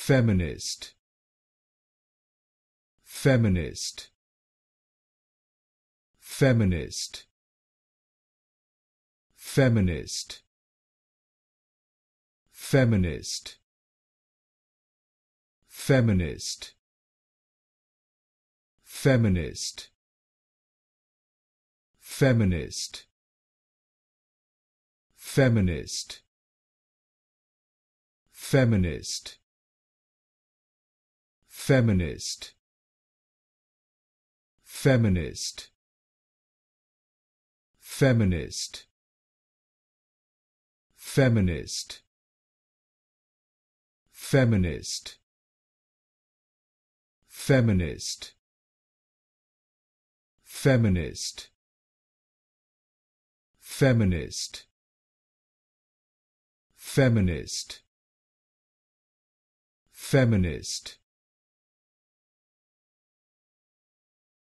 feminist feminist feminist feminist feminist feminist feminist feminist feminist feminist feminist feminist feminist feminist feminist feminist feminist feminist feminist feminist